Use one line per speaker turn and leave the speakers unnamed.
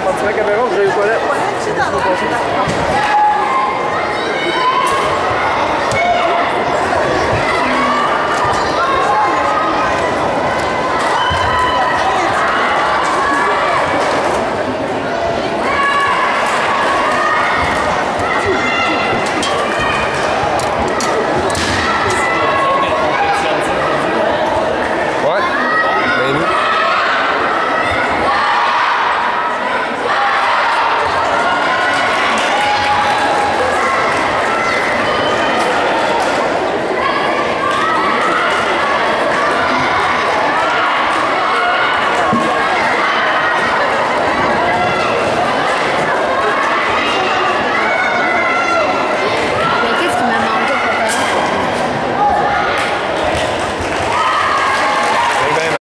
pas tiré la caméra, vous avez les.